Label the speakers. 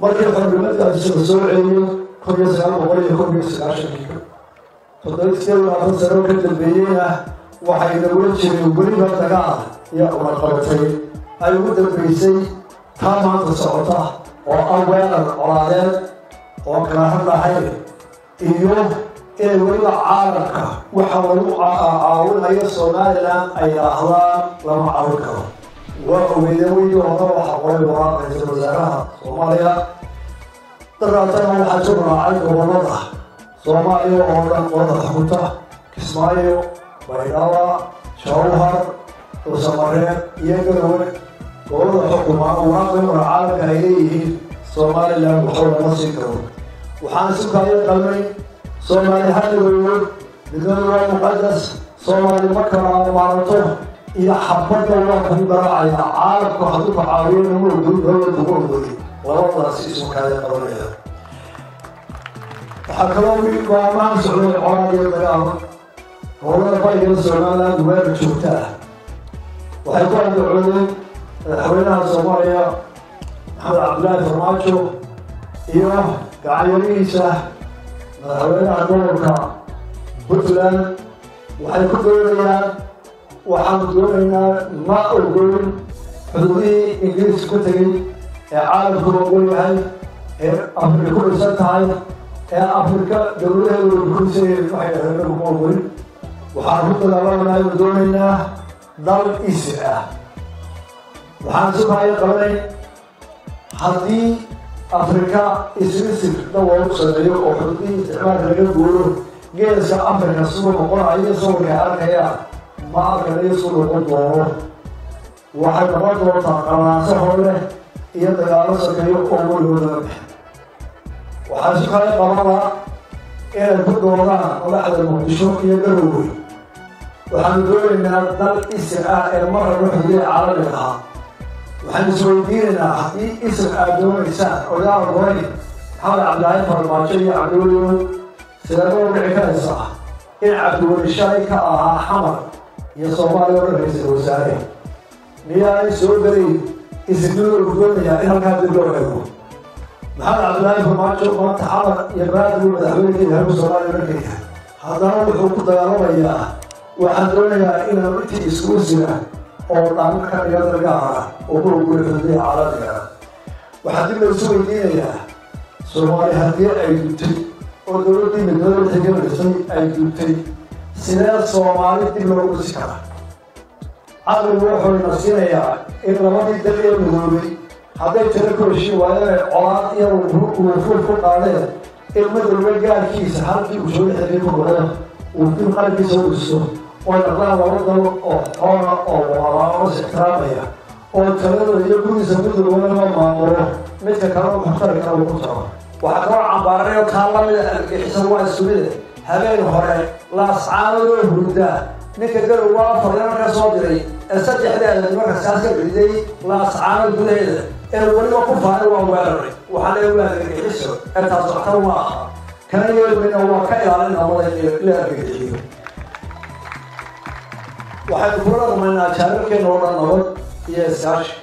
Speaker 1: markii xornimadaasi la soo celiyo kun iyo sagaal boqol iyo kun iyo sagaashankii toddoba sideed labaatan sano ka dambeeyeyna waxay nagula jireen weliba dagaal iyo umarqabatay ay ugu dambeysay taa maanta socota oo ah weerar colaadeed oo kalahan lahayn iyo inay weliba caalamka waxa lagu caawinayo somalilan ay yidhaahdaan lama caawin karo waa ogeydeen weydii hore waxaa qoray waraaq ra'iisul wasaaraha soomaaliya daraatana waxaa soo raacay gobollada soomaaliya oo dhan qolada xukunta kismaayo baydhaba jawhar dhuusamareeb iyo garowe gobollada xukuma waraaqii hore caalamka ay leeyihiin somalilan waxba lama siin karo waxaan isu kaayo qalmay soomaali hadhaweyno midnadu waa muqadas soomaali ma kala maaranto iyo xabadda waa kugu garaacaya caalamku hadduu ka caawiyo nama ogoli dowlad kugu ogoli labadaasi isu kaaya qabanaya waxaa kaloo maalmahan socday colaad iyo dagaal gobollada baygala somaliland weerar joogta ah waxay ku andacoodeen madaxweynaha soomaaliya maxamed cabdillaahi farmaajo iyo gacanyarihiisa madaxweynaha gobolka puntland waxay ku doonayaan waxaanu doonaynaa ma ogolin xuduudihii ingiriiska ku tegey ee caalamku ogol yahay ee afrika ku dhisan tahay ee afrika dowladaheedu kurisayeen waxay dhaheen kuma ogolin waxaan ku dagaalamaynaa doonaynaa dal isir ah. Waxaan sukaayo qabanay haddii afrika isrisir dawoogu sameeyo oo xuduudihii isticmaalka laga guuro geeska afrika siduu noqonayo sawirkay arkayaan ma arkanayo siduu noqon doono waxay noqon doontaa qalaaso hore iyo dagaalo sameeyo weligoodaba bix waxaa si kale qabana inay ku doodaan madaxda muqdisho iyo garowey waxaanu doonaynaa dal isir ah ee marraba xuduudiya caalami lahaa waxaan isweydiinaynaa haddii isir aad doonaysaan odaal goray maxamed cabdilaahi farmaajo iyo cabdiweliyo sideeba u dhici karaysa in cabdiweli shalay ka ahaa xamar iyo soomaaliya o dhan ra'iisul wasaare miyaanay soo gelayn isirnimada ku doonayaa in halkaa dib loo eego maxamed cabdilaahi farmaajo maanta xamar iyo baraadbu madaxweyneka yahay soomaaliya markaya haddana wuxuu ku dagaalamayaa waxaan doonayaa inaanu intii iskugu sira oo dhan ka dhiga dagaala oo ku ogulafadiya caalamiga waxaa dib laysu weydiinayaa soomaali haddii ay dubtay oo dowladdii midnimada wixii ka dhistay ay dubtay sidee soomaali dib loogu dhisi kara caqligu wuxuu ina siinayaa in labadii dal ee hadday tiro ku heshiin waayeen colaad iyo wufuul ku qaadeen in madowga gaarkiisa halkii uu soo xiriir noqdo uu dib qalbiisa u dhisto oo dhaqdaan laba dal oo xoona oo walaalo ixtiraamaya oo talada iyo gurigiisa midowga lama maamulo midka kalena muxtari kale uu ku tago waxaa kaloo cambaarayo taa lamida argagixisan waa iskumide habeen hore laascaanadoo hurdaa ninka garow waa afar yaran ka soo diray. Ee saddexdeeda nimanka saas ka riday laascaano gudaheeda ee weliba ku faanay waa weeraray. Waxaa lee waa ee taas waxtar ma aha kana yeelmayna waa ka ilaalin namada la argagixiyo waxaynu kula dhaqmaynaa jaararkeena oo dhan nabad iyo iskaashi